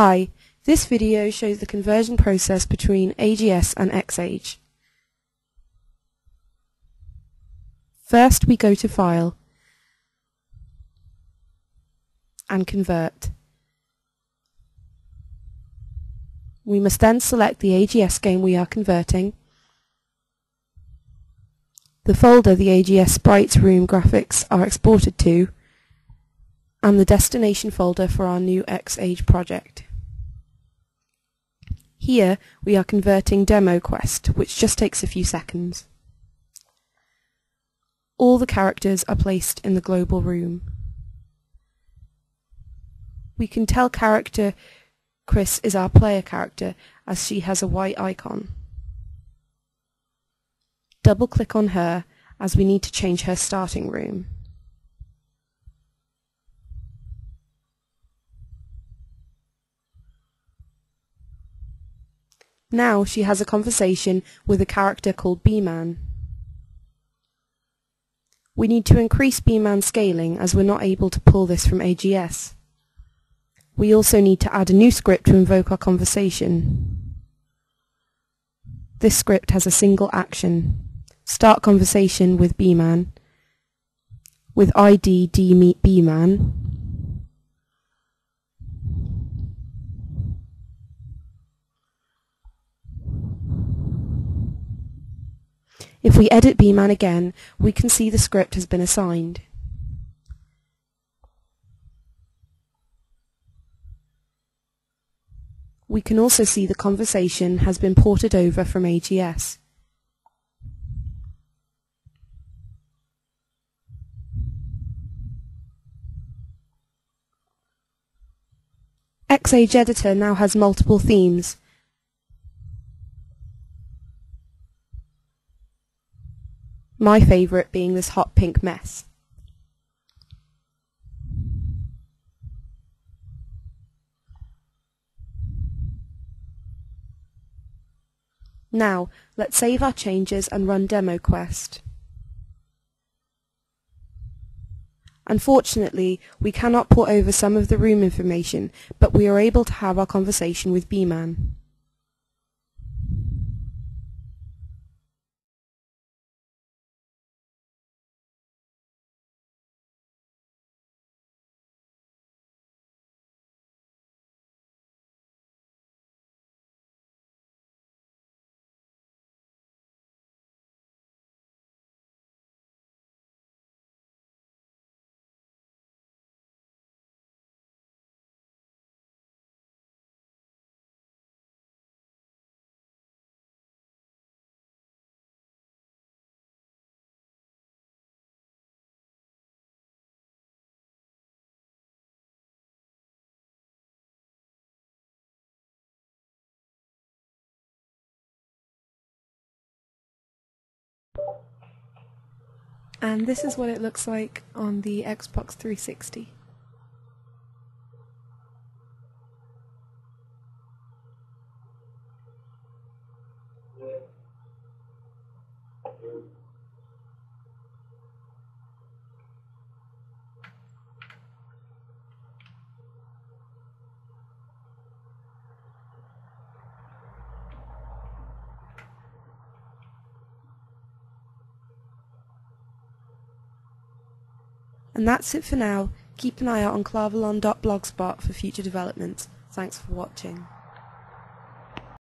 Hi, this video shows the conversion process between AGS and XAge. First we go to File and Convert. We must then select the AGS game we are converting, the folder the AGS sprites room graphics are exported to, and the destination folder for our new XAge project. Here we are converting Demo Quest, which just takes a few seconds. All the characters are placed in the global room. We can tell character Chris is our player character as she has a white icon. Double click on her as we need to change her starting room. Now she has a conversation with a character called B-Man. We need to increase B-Man scaling as we're not able to pull this from AGS. We also need to add a new script to invoke our conversation. This script has a single action. Start conversation with B-Man. With ID D meet B-Man. If we edit bman again, we can see the script has been assigned. We can also see the conversation has been ported over from AGS. XAge Editor now has multiple themes, my favourite being this hot pink mess. Now, let's save our changes and run DemoQuest. Unfortunately, we cannot port over some of the room information, but we are able to have our conversation with B-Man. And this is what it looks like on the Xbox 360. And that's it for now. Keep an eye out on clarvalon.blogspot for future developments. Thanks for watching.